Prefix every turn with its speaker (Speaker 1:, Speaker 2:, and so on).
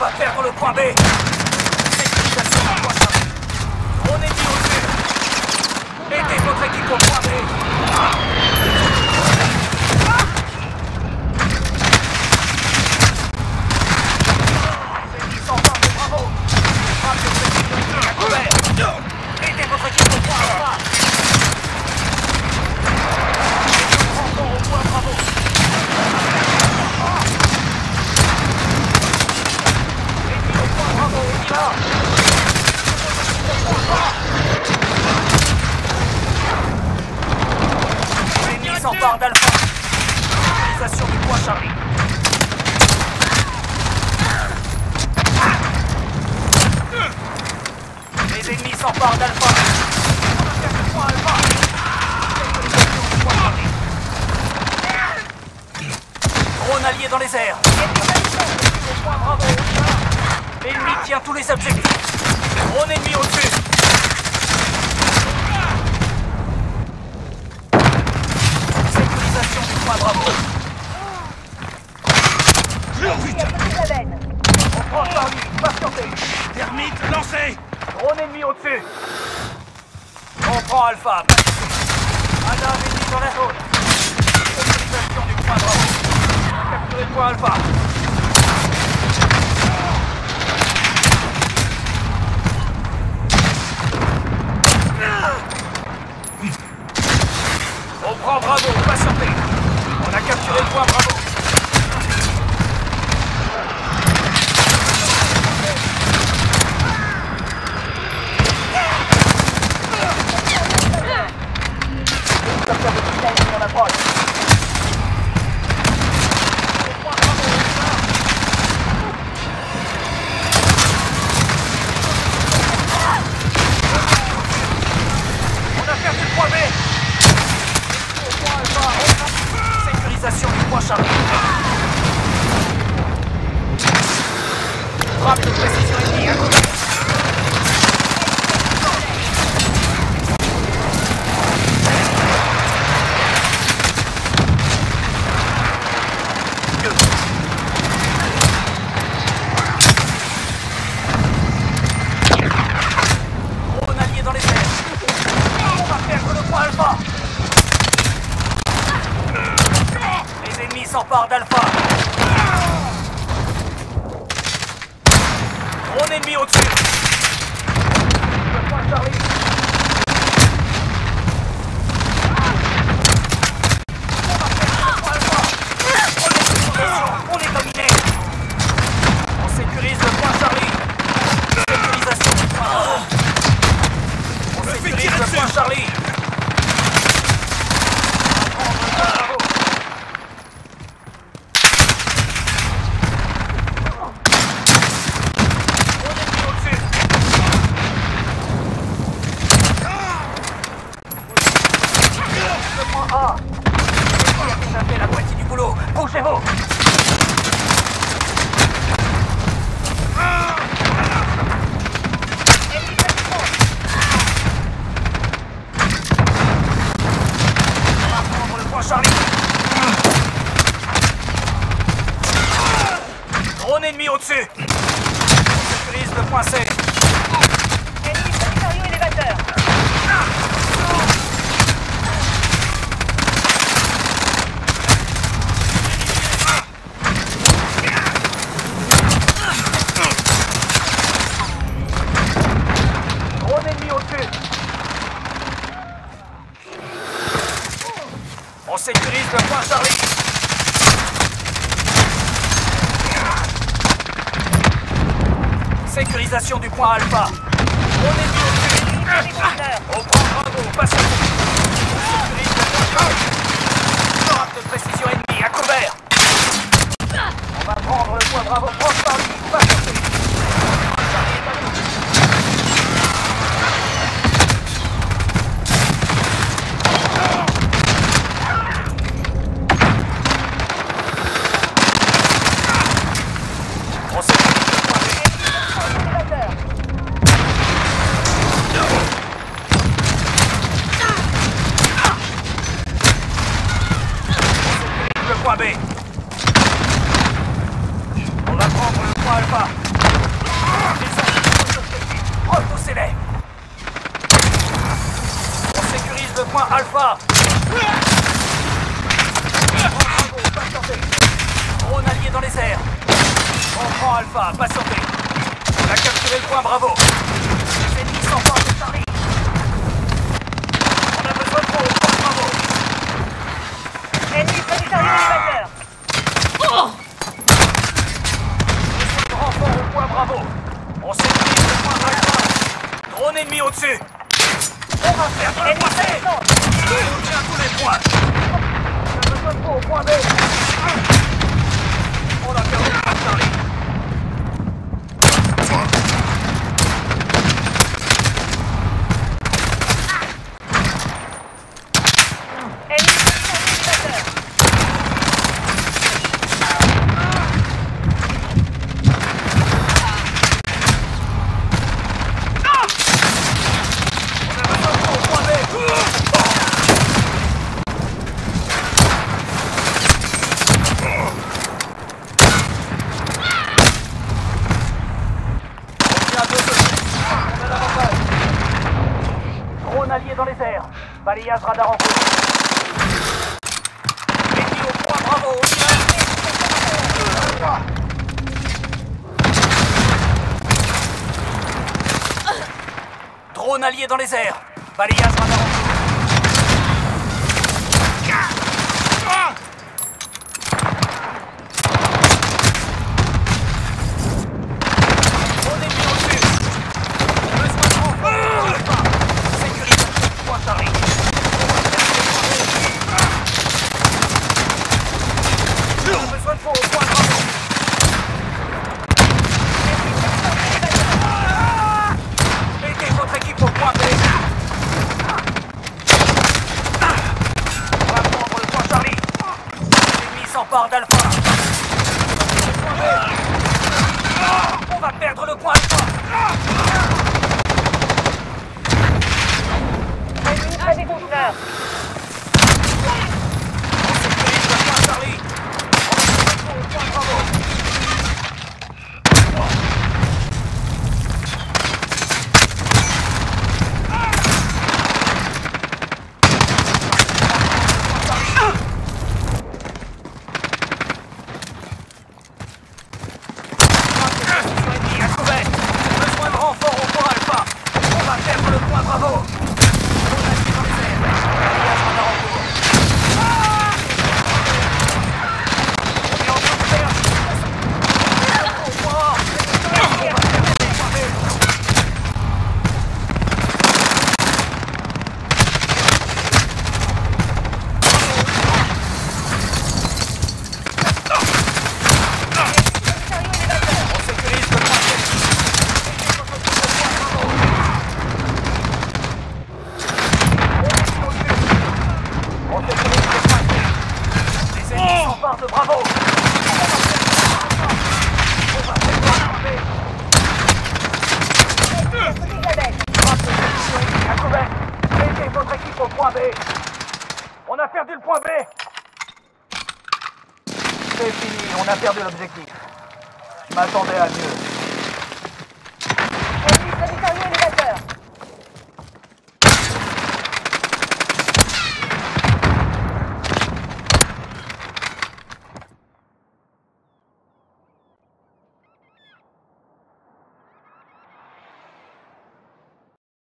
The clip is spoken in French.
Speaker 1: On va perdre le point B. On est dit au sud Aidez votre équipe au B. s'empare d'Alpha. On a le point Alpha. Drone allié dans les airs. Ennemi tient tous les objectifs. prend Alpha. Un investi dans la zone. Occupation du point Bravo. Capturez le point Alpha. On prend Bravo, pas sortez. On a capturé le point Bravo. On a lié dans les airs, on va faire le 3 alpha! Les ennemis s'emparent d'alpha! Drone ennemi au-dessus. Bravo Il a déjà fait la moitié du boulot Bougez-vous Charlie Drone ennemi au-dessus. Sécurise le point C du point Alpha. On est au Au point point Alpha. Bravo. Drone allié dans les airs. On prend Alpha, patientez. On a capturé le point Bravo. Les ennemis de. On a besoin de au point Bravo. On le point Alpha. Ennemi au-dessus. On va perdre le
Speaker 2: Ennemi
Speaker 1: point
Speaker 2: près
Speaker 1: C.
Speaker 2: du centre.
Speaker 1: On tient tous les points. On a besoin de vous au point B. On a perdu le point Charlie.
Speaker 2: Ennemi près du chariot élévateur.
Speaker 1: On a besoin de vous au point B. On tient deux secondes. On a l'avantage. Drone allié dans les airs. Balayage radar en cours. Bravo. Drone allié dans les airs. Balayage radar en cours. Drone ennemi au-dessus. Besoin de renfort. Alpha. Sécurisation du point Charlie. On a besoin de vous au point Bravo. Aidez votre équipe au point B. On va prendre le point Charlie. On va perdre le point Alpha.
Speaker 2: Ennemi.
Speaker 1: On sécurise le point Charlie. On va au point Bravo. Position ennemie à couvert. Besoin de renfort au point Alpha. On va perdre le point Bravo. On a dans les airs. Alliage radar en cours. On est en train de perdre. Au point A. On va perdre le point B.
Speaker 2: Chariot élévateur.
Speaker 1: On sécurise le point C. On sécurise le point C. Les ennemis s'emparent de Bravo. On va perdre le point B.
Speaker 2: Elisabeth.
Speaker 1: Frappe de position ennemie à couvert. Aidez votre équipe au point B. On a perdu le point B. C'est fini, on a perdu l'objectif. Je m'attendais à mieux.